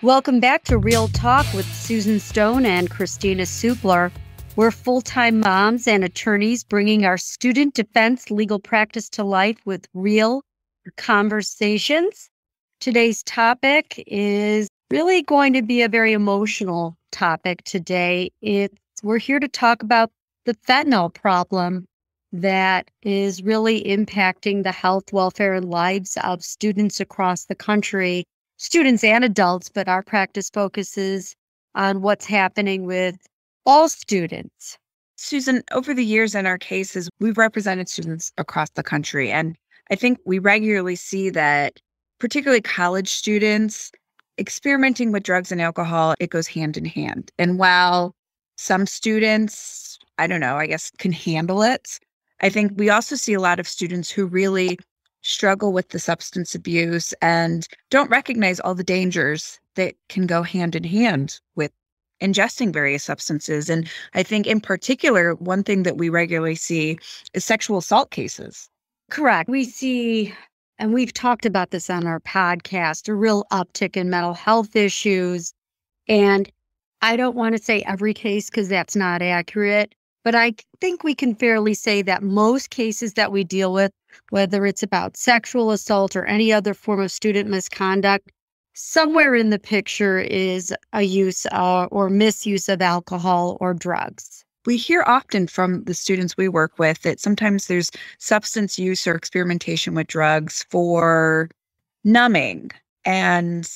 Welcome back to Real Talk with Susan Stone and Kristina Supler. We're full time moms and attorneys bringing our student defense legal practice to life with real conversations. Today's topic is really going to be a very emotional topic today. It's, we're here to talk about the fentanyl problem that is really impacting the health, welfare, and lives of students across the country, students and adults, but our practice focuses on what's happening with all students. Susan, over the years in our cases, we've represented students across the country. And I think we regularly see that, particularly college students, experimenting with drugs and alcohol, it goes hand in hand. And while some students, I don't know, I guess can handle it, I think we also see a lot of students who really struggle with the substance abuse and don't recognize all the dangers that can go hand in hand with ingesting various substances. And I think, in particular, one thing that we regularly see is sexual assault cases. Correct. We see, and we've talked about this on our podcast, a real uptick in mental health issues. And I don't want to say every case because that's not accurate, but I think we can fairly say that most cases that we deal with, whether it's about sexual assault or any other form of student misconduct, somewhere in the picture is a use uh, or misuse of alcohol or drugs. We hear often from the students we work with that sometimes there's substance use or experimentation with drugs for numbing and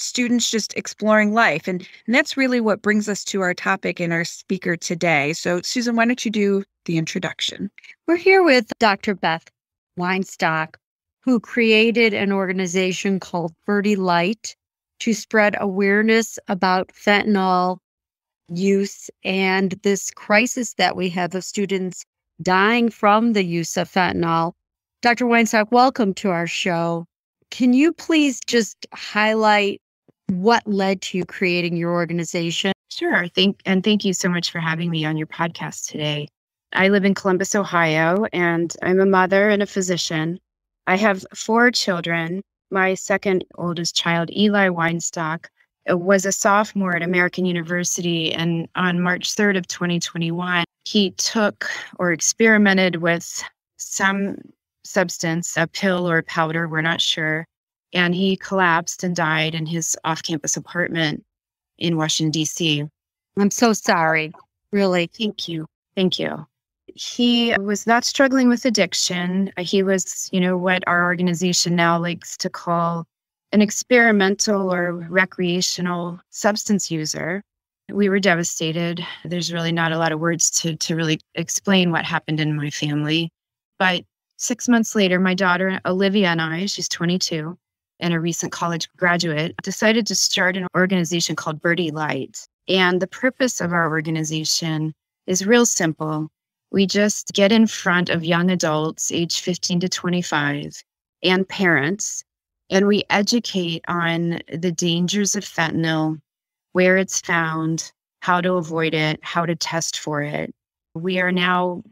students just exploring life. And, and that's really what brings us to our topic and our speaker today. So, Susan, why don't you do the introduction? We're here with Dr. Beth Weinstock, who created an organization called Birdie Light to spread awareness about fentanyl use and this crisis that we have of students dying from the use of fentanyl. Dr. Weinstock, welcome to our show. Can you please just highlight what led to you creating your organization? Sure. Thank and thank you so much for having me on your podcast today. I live in Columbus, Ohio, and I'm a mother and a physician. I have four children. My second oldest child, Eli Weinstock, uh, was a sophomore at American University, and on March 3rd of 2021, he took or experimented with some substance, a pill or a powder, we're not sure, and he collapsed and died in his off campus apartment in Washington, D.C. I'm so sorry. Really. Thank you. Thank you. He was not struggling with addiction. He was, you know, what our organization now likes to call an experimental or recreational substance user. We were devastated. There's really not a lot of words to, to really explain what happened in my family. But six months later, my daughter, Olivia, and I, she's 22, and a recent college graduate, decided to start an organization called Birdie Light. And the purpose of our organization is real simple. We just get in front of young adults, age 15 to 25, and parents, and we educate on the dangers of fentanyl, where it's found, how to avoid it, how to test for it. We are now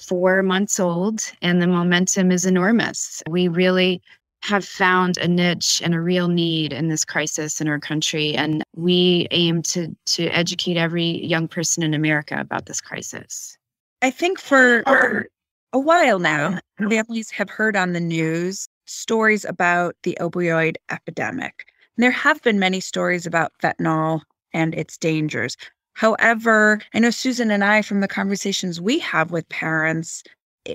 four months old, and the momentum is enormous. We really have found a niche and a real need in this crisis in our country and we aim to to educate every young person in America about this crisis. I think for a while now families have heard on the news stories about the opioid epidemic. There have been many stories about fentanyl and its dangers. However, I know Susan and I, from the conversations we have with parents,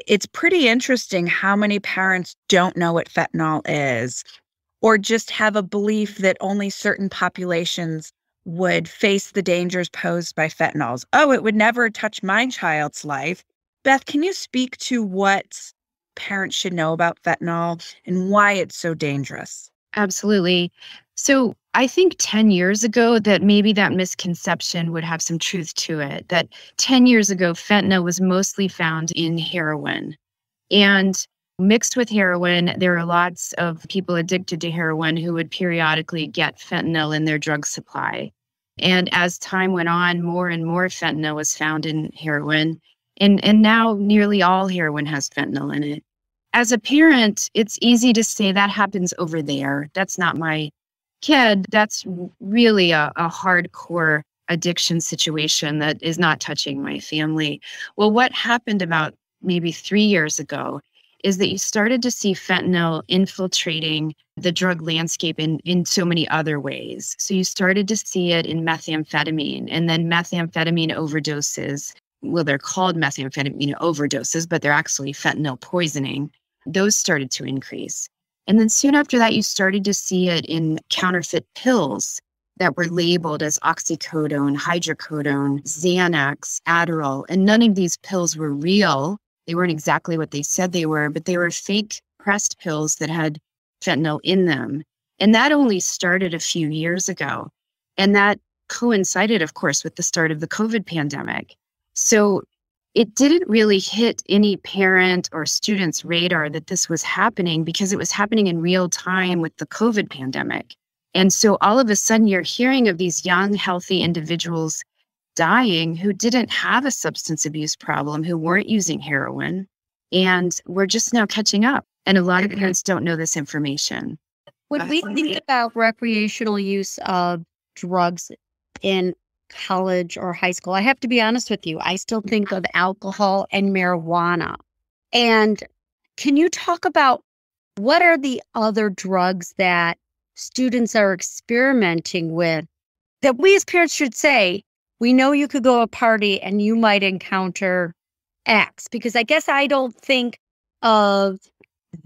it's pretty interesting how many parents don't know what fentanyl is or just have a belief that only certain populations would face the dangers posed by fentanyls. Oh, it would never touch my child's life. Beth, can you speak to what parents should know about fentanyl and why it's so dangerous? Absolutely. So, I think 10 years ago that maybe that misconception would have some truth to it. That 10 years ago, fentanyl was mostly found in heroin. And mixed with heroin, there are lots of people addicted to heroin who would periodically get fentanyl in their drug supply. And as time went on, more and more fentanyl was found in heroin. And, and now nearly all heroin has fentanyl in it. As a parent, it's easy to say that happens over there. That's not my kid, that's really a, a hardcore addiction situation that is not touching my family. Well, what happened about maybe three years ago is that you started to see fentanyl infiltrating the drug landscape in, in so many other ways. So you started to see it in methamphetamine and then methamphetamine overdoses. Well, they're called methamphetamine overdoses, but they're actually fentanyl poisoning. Those started to increase. And then soon after that, you started to see it in counterfeit pills that were labeled as oxycodone, hydrocodone, Xanax, Adderall. And none of these pills were real. They weren't exactly what they said they were, but they were fake pressed pills that had fentanyl in them. And that only started a few years ago. And that coincided, of course, with the start of the COVID pandemic. So it didn't really hit any parent or student's radar that this was happening because it was happening in real time with the COVID pandemic. And so all of a sudden, you're hearing of these young, healthy individuals dying who didn't have a substance abuse problem, who weren't using heroin. And we're just now catching up. And a lot of parents don't know this information. When we think about recreational use of drugs in college or high school, I have to be honest with you, I still think of alcohol and marijuana. And can you talk about what are the other drugs that students are experimenting with that we as parents should say, we know you could go a party and you might encounter X because I guess I don't think of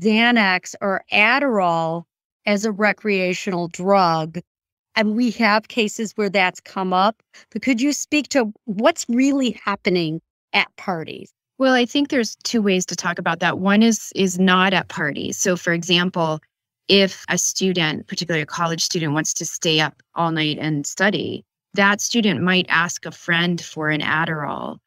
Xanax or Adderall as a recreational drug. And we have cases where that's come up. But could you speak to what's really happening at parties? Well, I think there's two ways to talk about that. One is is not at parties. So for example, if a student, particularly a college student, wants to stay up all night and study, that student might ask a friend for an Adderall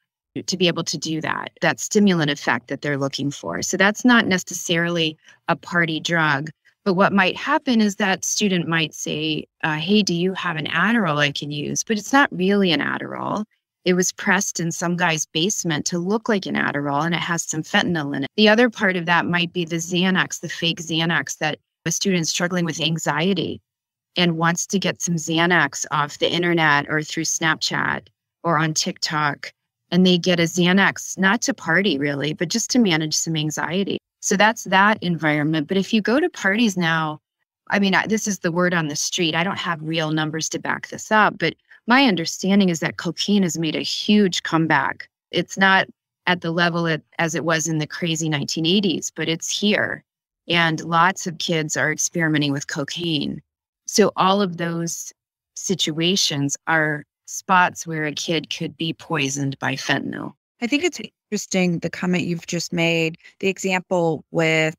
to be able to do that, that stimulant effect that they're looking for. So that's not necessarily a party drug. But what might happen is that student might say, uh, Hey, do you have an Adderall I can use? But it's not really an Adderall. It was pressed in some guy's basement to look like an Adderall and it has some fentanyl in it. The other part of that might be the Xanax, the fake Xanax that a student struggling with anxiety and wants to get some Xanax off the internet or through Snapchat or on TikTok. And they get a Xanax, not to party really, but just to manage some anxiety. So that's that environment. But if you go to parties now, I mean, this is the word on the street. I don't have real numbers to back this up, but my understanding is that cocaine has made a huge comeback. It's not at the level it, as it was in the crazy 1980s, but it's here and lots of kids are experimenting with cocaine. So, all of those situations are spots where a kid could be poisoned by fentanyl. I think it's interesting the comment you've just made, the example with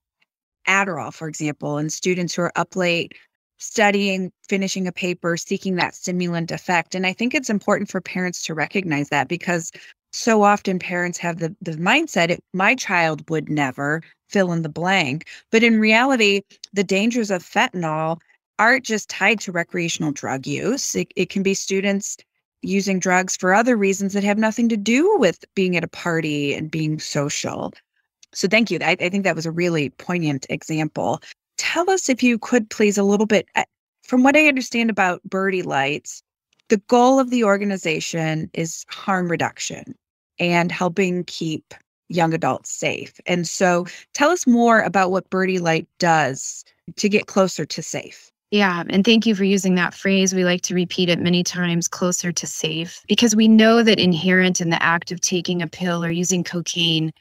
Adderall, for example, and students who are up late studying, finishing a paper, seeking that stimulant effect. And I think it's important for parents to recognize that because so often parents have the, the mindset it, my child would never fill in the blank. But in reality, the dangers of fentanyl aren't just tied to recreational drug use. It, it can be students using drugs for other reasons that have nothing to do with being at a party and being social. So thank you. I, I think that was a really poignant example. Tell us, if you could please, a little bit. Uh, from what I understand about Birdie Lights, the goal of the organization is harm reduction and helping keep young adults safe. And so tell us more about what Birdie Light does to get closer to safe. Yeah, and thank you for using that phrase. We like to repeat it many times closer to safe because we know that inherent in the act of taking a pill or using cocaine,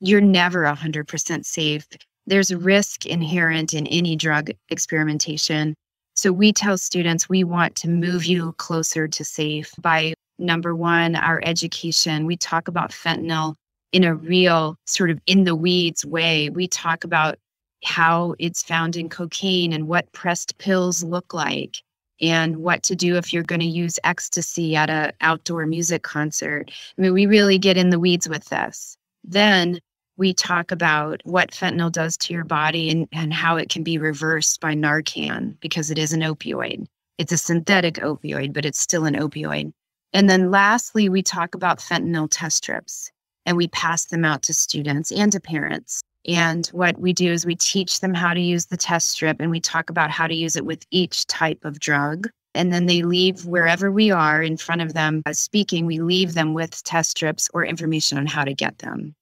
you're never 100% safe. There's risk inherent in any drug experimentation. So we tell students we want to move you closer to safe by number one, our education. We talk about fentanyl in a real sort of in the weeds way. We talk about how it's found in cocaine and what pressed pills look like and what to do if you're going to use ecstasy at a outdoor music concert. I mean, we really get in the weeds with this. Then we talk about what fentanyl does to your body and, and how it can be reversed by Narcan because it is an opioid. It's a synthetic opioid, but it's still an opioid. And then lastly, we talk about fentanyl test strips and we pass them out to students and to parents. And what we do is we teach them how to use the test strip and we talk about how to use it with each type of drug. And then they leave wherever we are in front of them uh, speaking, we leave them with test strips or information on how to get them.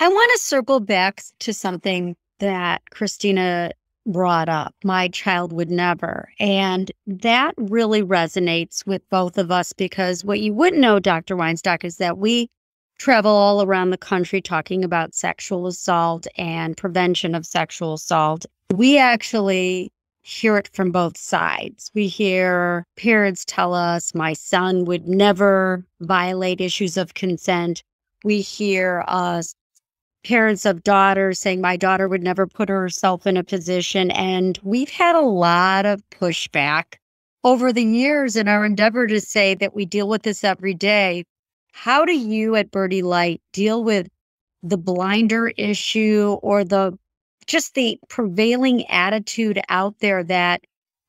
I want to circle back to something that Kristina brought up. My child would never. And that really resonates with both of us because what you wouldn't know, Dr. Weinstock, is that we travel all around the country talking about sexual assault and prevention of sexual assault. We actually hear it from both sides. We hear parents tell us, my son would never violate issues of consent. We hear us parents of daughters saying my daughter would never put herself in a position. And we've had a lot of pushback over the years in our endeavor to say that we deal with this every day. How do you at Birdie Light deal with the blinder issue or the just the prevailing attitude out there that,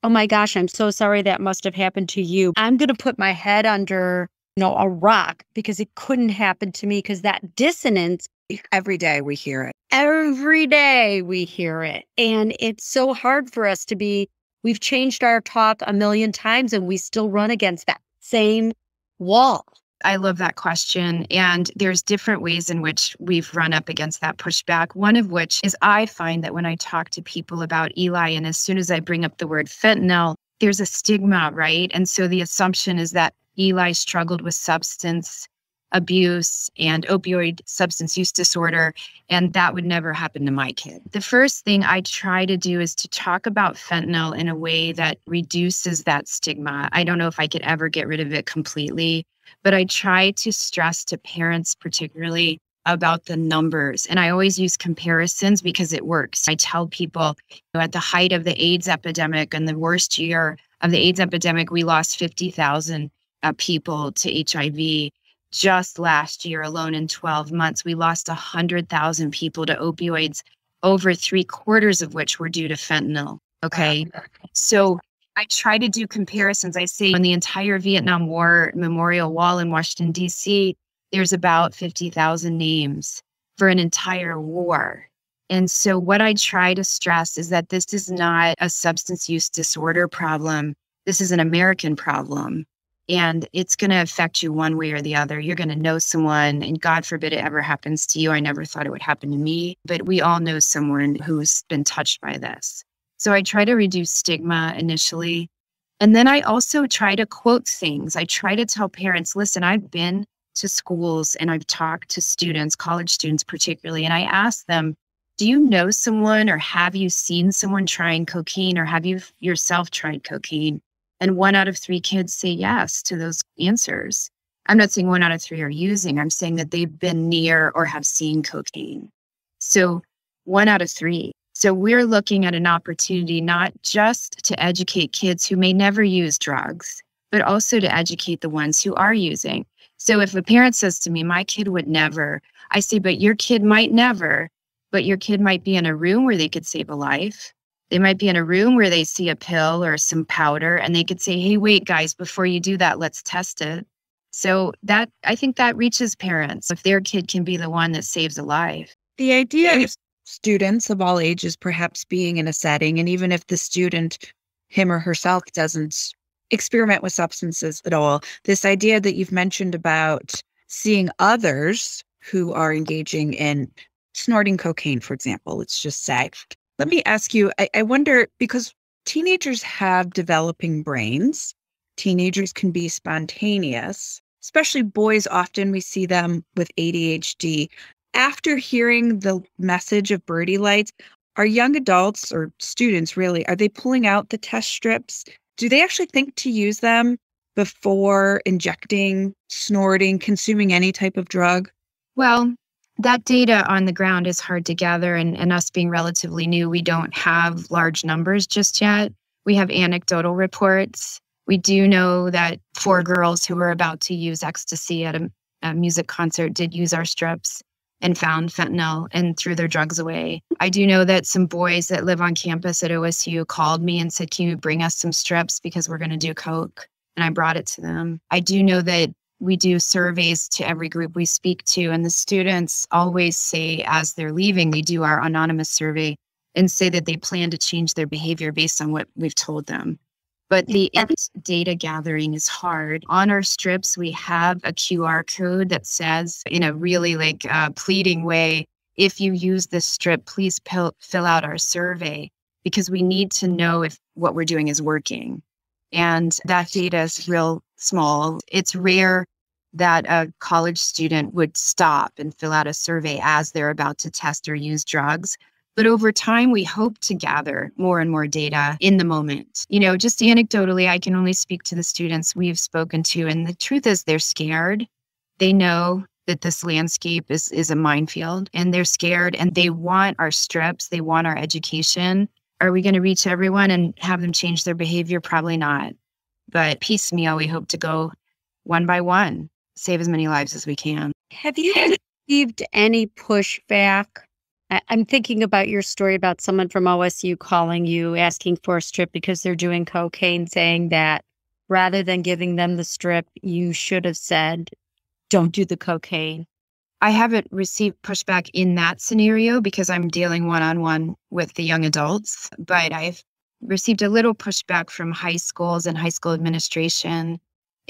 oh my gosh, I'm so sorry that must have happened to you. I'm going to put my head under, you know, a rock because it couldn't happen to me because that dissonance Every day we hear it. Every day we hear it. And it's so hard for us to be, we've changed our talk a million times and we still run against that same wall. I love that question. And there's different ways in which we've run up against that pushback. One of which is I find that when I talk to people about Eli, and as soon as I bring up the word fentanyl, there's a stigma, right? And so the assumption is that Eli struggled with substance abuse and opioid substance use disorder. And that would never happen to my kid. The first thing I try to do is to talk about fentanyl in a way that reduces that stigma. I don't know if I could ever get rid of it completely, but I try to stress to parents, particularly about the numbers. And I always use comparisons because it works. I tell people you know, at the height of the AIDS epidemic and the worst year of the AIDS epidemic, we lost 50,000 uh, people to HIV just last year alone in 12 months, we lost 100,000 people to opioids, over three quarters of which were due to fentanyl. Okay. So I try to do comparisons. I say on the entire Vietnam War memorial wall in Washington, D.C., there's about 50,000 names for an entire war. And so, what I try to stress is that this is not a substance use disorder problem. This is an American problem and it's going to affect you one way or the other. You're going to know someone, and God forbid it ever happens to you. I never thought it would happen to me, but we all know someone who's been touched by this. So I try to reduce stigma initially. And then I also try to quote things. I try to tell parents listen, I've been to schools and I've talked to students, college students particularly, and I ask them, do you know someone or have you seen someone trying cocaine or have you yourself tried cocaine? And one out of three kids say yes to those answers. I'm not saying one out of three are using, I'm saying that they've been near or have seen cocaine. So one out of three. So we're looking at an opportunity not just to educate kids who may never use drugs, but also to educate the ones who are using. So if a parent says to me, my kid would never, I say, but your kid might never, but your kid might be in a room where they could save a life. They might be in a room where they see a pill or some powder and they could say, hey, wait, guys, before you do that, let's test it. So that I think that reaches parents if their kid can be the one that saves a life. The idea of students of all ages perhaps being in a setting, and even if the student, him or herself, doesn't experiment with substances at all, this idea that you've mentioned about seeing others who are engaging in snorting cocaine, for example, let's just say, let me ask you I, I wonder because teenagers have developing brains, teenagers can be spontaneous, especially boys. Often we see them with ADHD. After hearing the message of Birdie Lights, are young adults or students really, are they pulling out the test strips? Do they actually think to use them before injecting, snorting, consuming any type of drug? Well, that data on the ground is hard to gather and, and us being relatively new we don't have large numbers just yet we have anecdotal reports we do know that four girls who were about to use ecstasy at a, a music concert did use our strips and found fentanyl and threw their drugs away. I do know that some boys that live on campus at OSU called me and said, Can you bring us some strips because we're going to do Coke? And I brought it to them. I do know that we do surveys to every group we speak to, and the students always say, as they're leaving, we do our anonymous survey and say that they plan to change their behavior based on what we've told them. But the data gathering is hard. On our strips, we have a QR code that says, in a really like uh, pleading way, if you use this strip, please fill, fill out our survey because we need to know if what we're doing is working. And that data is real small. It's rare that a college student would stop and fill out a survey as they're about to test or use drugs. But over time, we hope to gather more and more data in the moment. You know, just anecdotally, I can only speak to the students we've spoken to. And the truth is, they're scared. They know that this landscape is, is a minefield and they're scared and they want our strips, they want our education. Are we going to reach everyone and have them change their behavior? Probably not. But piecemeal, we hope to go one by one, save as many lives as we can. Have you received any pushback? I'm thinking about your story about someone from OSU calling you, asking for a strip because they're doing cocaine, saying that rather than giving them the strip, you should have said, don't do the cocaine. I haven't received pushback in that scenario because I'm dealing one on one with the young adults, but I've received a little pushback from high schools and high school administration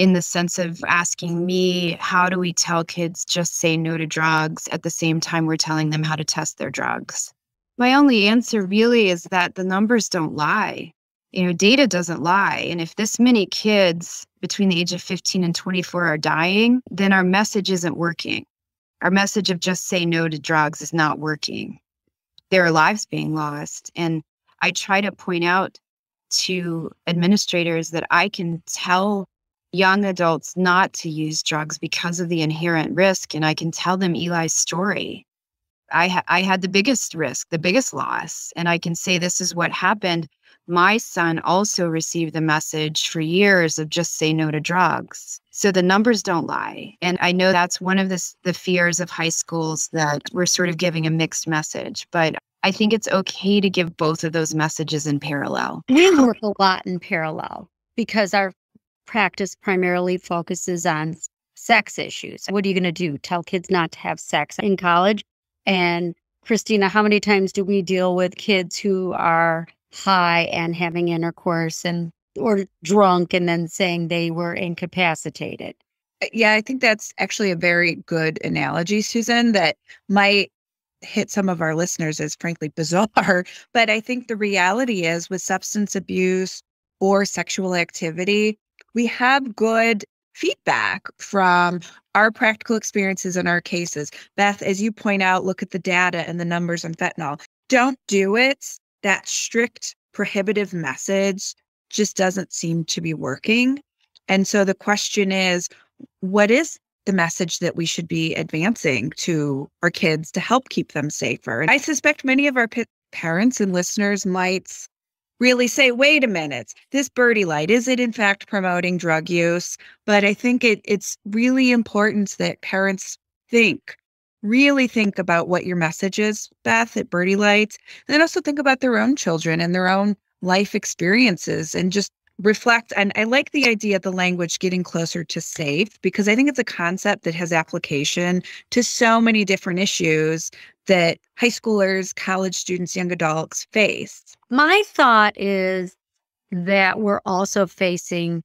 in the sense of asking me, how do we tell kids just say no to drugs at the same time we're telling them how to test their drugs? My only answer really is that the numbers don't lie. You know, data doesn't lie. And if this many kids between the age of 15 and 24 are dying, then our message isn't working our message of just say no to drugs is not working. There are lives being lost. And I try to point out to administrators that I can tell young adults not to use drugs because of the inherent risk. And I can tell them Eli's story. I, ha- I had the biggest risk, the biggest loss. And I can say, this is what happened. My son also received the message for years of just say no to drugs. So the numbers don't lie. And I know that's one of the, the fears of high schools that we're sort of giving a mixed message. But I think it's okay to give both of those messages in parallel. We work a lot in parallel because our practice primarily focuses on sex issues. What are you going to do? Tell kids not to have sex in college? And Kristina, how many times do we deal with kids who are high and having intercourse and or drunk and then saying they were incapacitated. Uh, yeah, I think that's actually a very good analogy, Susan, that might hit some of our listeners as frankly bizarre. But I think the reality is with substance abuse or sexual activity, we have good feedback from our practical experiences in our cases. Beth, as you point out, look at the data and the numbers on fentanyl. Don't do it. That strict prohibitive message just doesn't seem to be working. And so the question is what is the message that we should be advancing to our kids to help keep them safer? And I suspect many of our p- parents and listeners might really say, wait a minute, this birdie light, is it in fact promoting drug use? But I think it, it's really important that parents think, really think about what your message is, Beth, at Birdie Lights, and then also think about their own children and their own life experiences and just reflect and i like the idea of the language getting closer to safe because i think it's a concept that has application to so many different issues that high schoolers college students young adults face my thought is that we're also facing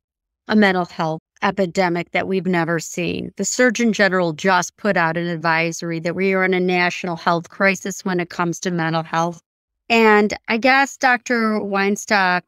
a mental health epidemic that we've never seen. The Surgeon General just put out an advisory that we are in a national health crisis when it comes to mental health. And I guess, Dr. Weinstock,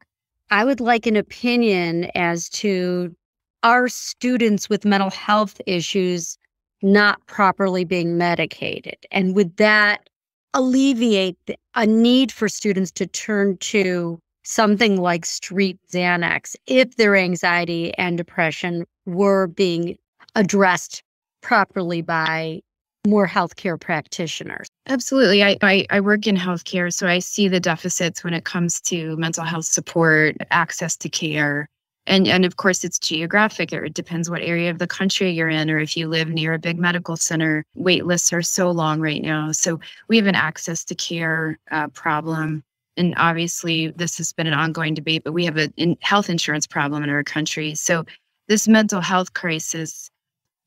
I would like an opinion as to are students with mental health issues not properly being medicated? And would that alleviate a need for students to turn to something like street Xanax if their anxiety and depression were being addressed properly by more healthcare practitioners. Absolutely. I, I, I, work in healthcare, so I see the deficits when it comes to mental health support, access to care. And, and of course, it's geographic. It depends what area of the country you're in, or if you live near a big medical center. Wait lists are so long right now. So we have an access to care uh, problem. And obviously, this has been an ongoing debate, but we have a in health insurance problem in our country. So this mental health crisis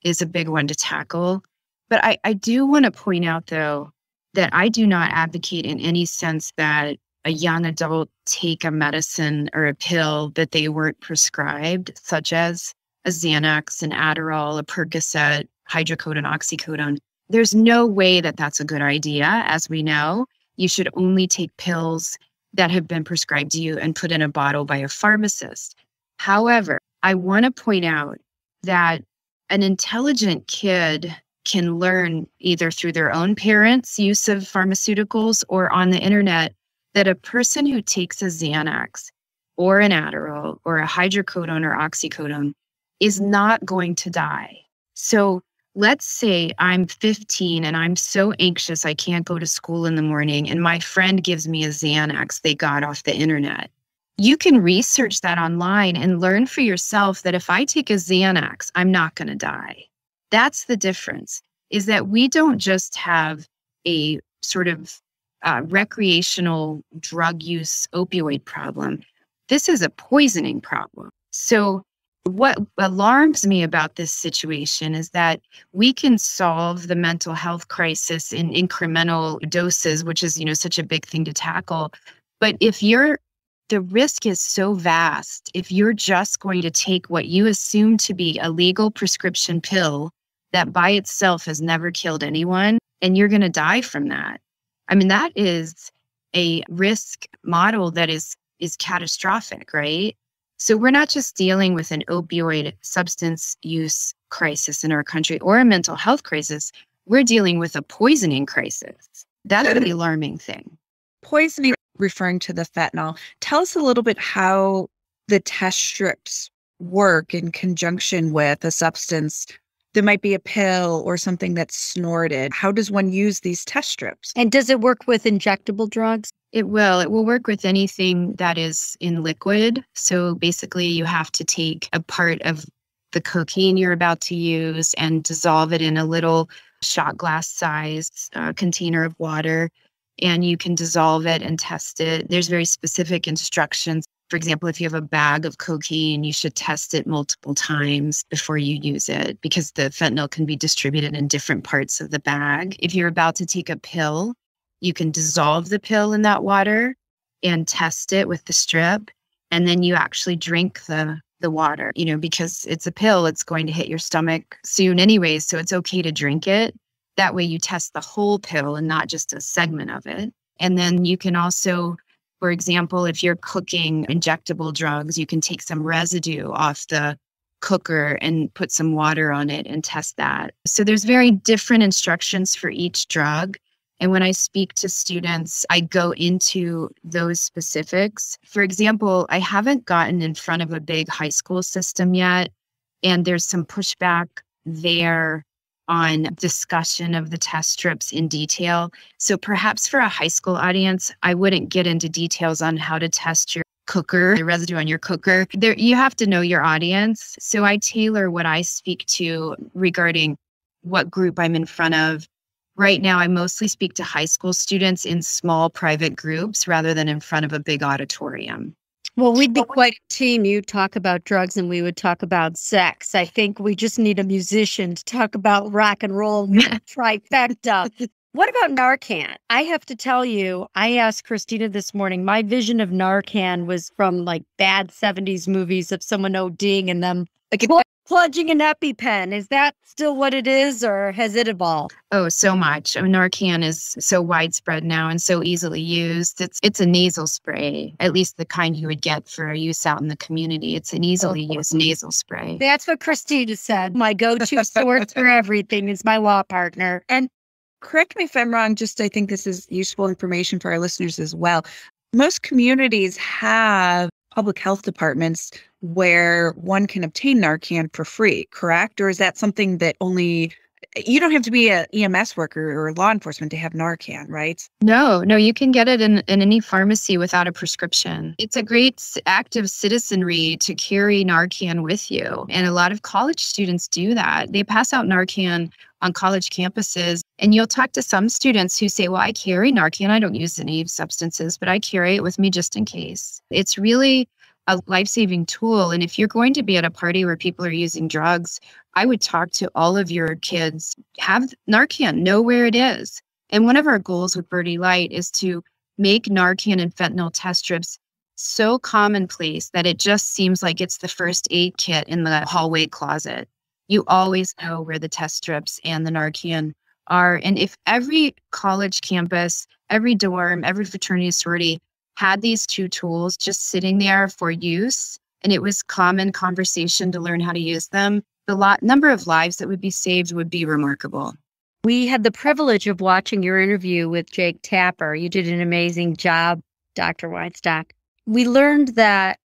is a big one to tackle. But I, I do want to point out, though, that I do not advocate in any sense that a young adult take a medicine or a pill that they weren't prescribed, such as a Xanax, an Adderall, a Percocet, hydrocodone, oxycodone. There's no way that that's a good idea. As we know, you should only take pills that have been prescribed to you and put in a bottle by a pharmacist. However, I want to point out that an intelligent kid can learn either through their own parents' use of pharmaceuticals or on the internet that a person who takes a Xanax or an Adderall or a hydrocodone or oxycodone is not going to die. So let's say I'm 15 and I'm so anxious I can't go to school in the morning, and my friend gives me a Xanax they got off the internet. You can research that online and learn for yourself that if I take a Xanax, I'm not going to die. That's the difference, is that we don't just have a sort of uh, recreational drug use opioid problem. This is a poisoning problem. So, what alarms me about this situation is that we can solve the mental health crisis in incremental doses, which is, you know, such a big thing to tackle. But if you're the risk is so vast, if you're just going to take what you assume to be a legal prescription pill that by itself has never killed anyone, and you're going to die from that, I mean, that is a risk model that is is catastrophic, right? So we're not just dealing with an opioid substance use crisis in our country or a mental health crisis. We're dealing with a poisoning crisis. That's the alarming thing. Poisoning, referring to the fentanyl. Tell us a little bit how the test strips work in conjunction with a substance there might be a pill or something that's snorted. How does one use these test strips? And does it work with injectable drugs? It will. It will work with anything that is in liquid. So basically, you have to take a part of the cocaine you're about to use and dissolve it in a little shot glass size uh, container of water. And you can dissolve it and test it. There's very specific instructions for example, if you have a bag of cocaine, you should test it multiple times before you use it because the fentanyl can be distributed in different parts of the bag. If you're about to take a pill, you can dissolve the pill in that water and test it with the strip. And then you actually drink the the water, you know, because it's a pill, it's going to hit your stomach soon anyways. So it's okay to drink it. That way you test the whole pill and not just a segment of it. And then you can also for example, if you're cooking injectable drugs, you can take some residue off the cooker and put some water on it and test that. So there's very different instructions for each drug. And when I speak to students, I go into those specifics. For example, I haven't gotten in front of a big high school system yet, and there's some pushback there on discussion of the test strips in detail. So perhaps for a high school audience, I wouldn't get into details on how to test your cooker, the residue on your cooker. There you have to know your audience. So I tailor what I speak to regarding what group I'm in front of. Right now I mostly speak to high school students in small private groups rather than in front of a big auditorium. Well, we'd be quite a team. You talk about drugs and we would talk about sex. I think we just need a musician to talk about rock and roll trifecta. What about Narcan? I have to tell you, I asked Kristina this morning, my vision of Narcan was from like bad 70s movies of someone ODing and them like plunging an EpiPen. Is that still what it is, or has it evolved? Oh, so much. I mean, Narcan is so widespread now and so easily used. It's it's a nasal spray, at least the kind you would get for use out in the community. It's an oh. easily oh. used nasal spray. That's what Kristina said. My go-to source for everything is my law partner. And correct me if I'm wrong. Just I think this is useful information for our listeners as well. Most communities have public health departments where one can obtain Narcan for free, correct? Or is that something that only you don't have to be an EMS worker or law enforcement to have Narcan, right? No, no, you can get it in, in any pharmacy without a prescription. It's a great act of citizenry to carry Narcan with you. And a lot of college students do that. They pass out Narcan on college campuses. And you'll talk to some students who say, Well, I carry Narcan. I don't use any substances, but I carry it with me just in case. It's really a life saving tool. And if you're going to be at a party where people are using drugs, I would talk to all of your kids, have Narcan, know where it is. And one of our goals with Birdie Light is to make Narcan and fentanyl test strips so commonplace that it just seems like it's the first aid kit in the hallway closet. You always know where the test strips and the Narcan are. And if every college campus, every dorm, every fraternity sorority had these two tools just sitting there for use, and it was common conversation to learn how to use them, the lot, number of lives that would be saved would be remarkable. We had the privilege of watching your interview with Jake Tapper. You did an amazing job, Dr. Weinstock. We learned that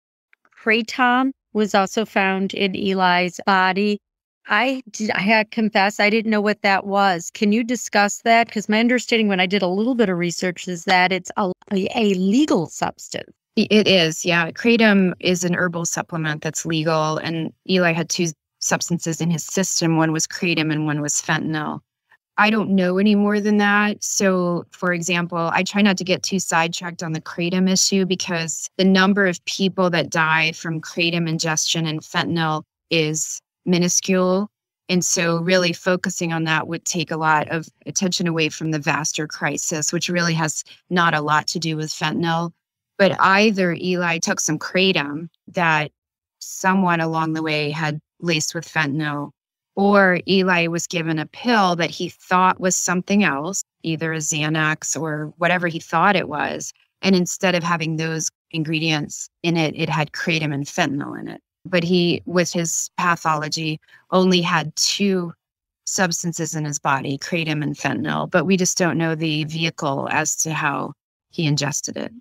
kratom was also found in Eli's body. I did, I had confess I didn't know what that was. Can you discuss that? Because my understanding when I did a little bit of research is that it's a, a legal substance. It is, yeah. Kratom is an herbal supplement that's legal, and Eli had two substances in his system. One was kratom, and one was fentanyl. I don't know any more than that. So, for example, I try not to get too sidetracked on the kratom issue because the number of people that die from kratom ingestion and fentanyl is minuscule. And so, really focusing on that would take a lot of attention away from the vaster crisis, which really has not a lot to do with fentanyl. But either Eli took some kratom that someone along the way had laced with fentanyl, or Eli was given a pill that he thought was something else, either a Xanax or whatever he thought it was. And instead of having those ingredients in it, it had kratom and fentanyl in it but he, with his pathology, only had two substances in his body, kratom and fentanyl, but we just don't know the vehicle as to how he ingested it.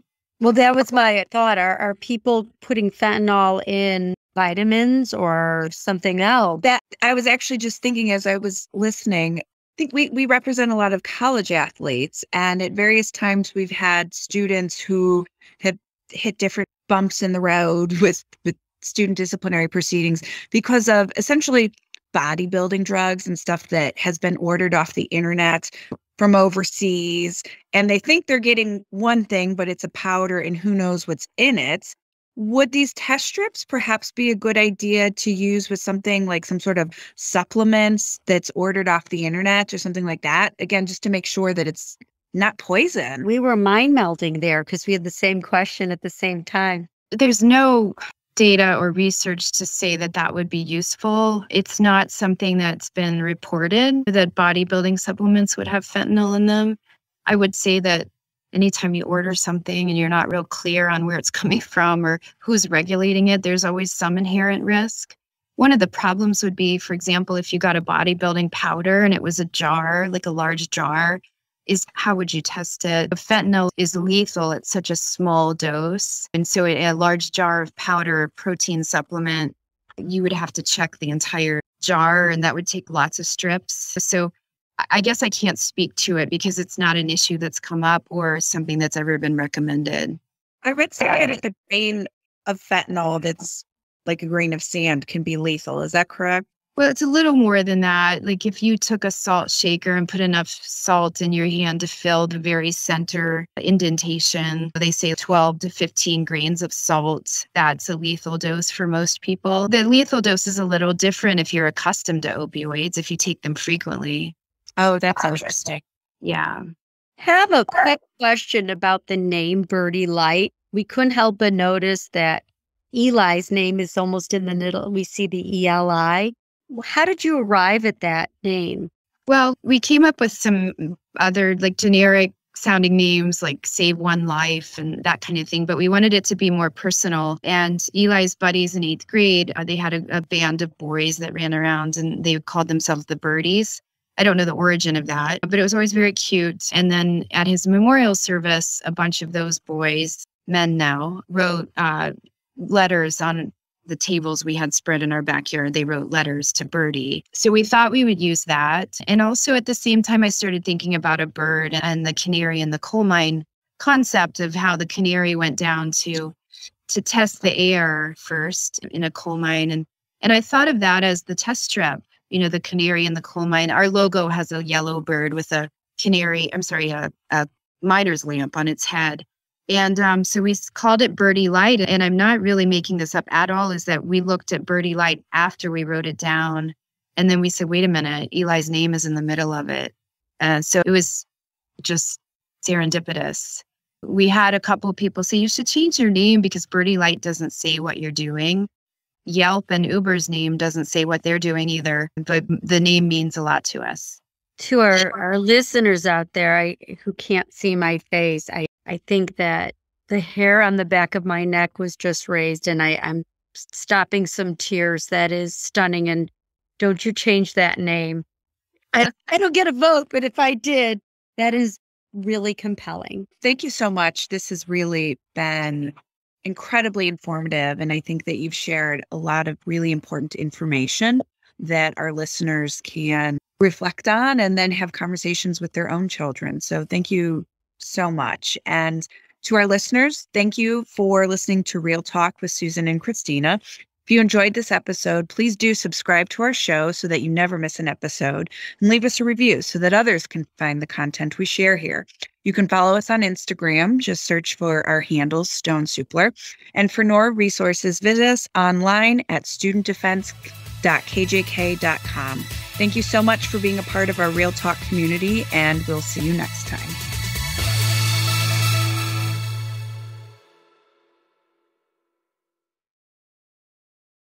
Well, that was my thought. Are, are people putting fentanyl in vitamins or something else? That I was actually just thinking as I was listening. I think we, we represent a lot of college athletes, and at various times we've had students who have hit different bumps in the road with, with student disciplinary proceedings because of essentially bodybuilding drugs and stuff that has been ordered off the internet from overseas. And they think they're getting one thing, but it's a powder and who knows what's in it. Would these test strips perhaps be a good idea to use with something like some sort of supplements that's ordered off the internet or something like that? Again, just to make sure that it's not poison. We were mind melding there because we had the same question at the same time. There's no data or research to say that that would be useful. It's not something that's been reported that bodybuilding supplements would have fentanyl in them. I would say that anytime you order something and you're not real clear on where it's coming from or who's regulating it, there's always some inherent risk. One of the problems would be, for example, if you got a bodybuilding powder and it was a jar, like a large jar, is how would you test it? Fentanyl is lethal at such a small dose. And so, a large jar of powder protein supplement, you would have to check the entire jar, and that would take lots of strips. So, I guess I can't speak to it because it's not an issue that's come up or something that's ever been recommended. I read something that the grain of fentanyl that's like a grain of sand can be lethal. Is that correct? Well, it's a little more than that. Like if you took a salt shaker and put enough salt in your hand to fill the very center indentation, they say 12 to 15 grains of salt. That's a lethal dose for most people. The lethal dose is a little different if you're accustomed to opioids, if you take them frequently. Oh, that's uh, interesting. Yeah. Have a quick question about the name Birdie Light. We couldn't help but notice that Eli's name is almost in the middle. We see the ELI. How did you arrive at that name? Well, we came up with some other like generic sounding names like Save One Life and that kind of thing, but we wanted it to be more personal. And Eli's buddies in eighth grade, uh, they had a, a band of boys that ran around and they called themselves the Birdies. I don't know the origin of that, but it was always very cute. And then at his memorial service, a bunch of those boys, men now, wrote uh, letters on the tables we had spread in our backyard, they wrote letters to Birdie. So we thought we would use that. And also at the same time, I started thinking about a bird and the canary in the coal mine concept of how the canary went down to to test the air first in a coal mine and and I thought of that as the test strip, you know, the canary in the coal mine. Our logo has a yellow bird with a canary, I'm sorry, a, a miner's lamp on its head. And um, so we called it Birdie Light. And I'm not really making this up at all, is that we looked at Birdie Light after we wrote it down. And then we said, wait a minute, Eli's name is in the middle of it. And so it was just serendipitous. We had a couple of people say, you should change your name because Birdie Light doesn't say what you're doing. Yelp and Uber's name doesn't say what they're doing either, but the name means a lot to us. To our, our listeners out there I, who can't see my face, I, I think that the hair on the back of my neck was just raised and I, I'm stopping some tears. That is stunning. And don't you change that name. I, I don't get a vote, but if I did, that is really compelling. Thank you so much. This has really been incredibly informative. And I think that you've shared a lot of really important information that our listeners can reflect on and then have conversations with their own children. So thank you so much. And to our listeners, thank you for listening to Real Talk with Susan and Kristina. If you enjoyed this episode, please do subscribe to our show so that you never miss an episode and leave us a review so that others can find the content we share here. You can follow us on Instagram. Just search for our handles, Stone Supler. And for more resources, visit us online at studentdefense.kjk.com. Thank you so much for being a part of our Real Talk community, and we'll see you next time.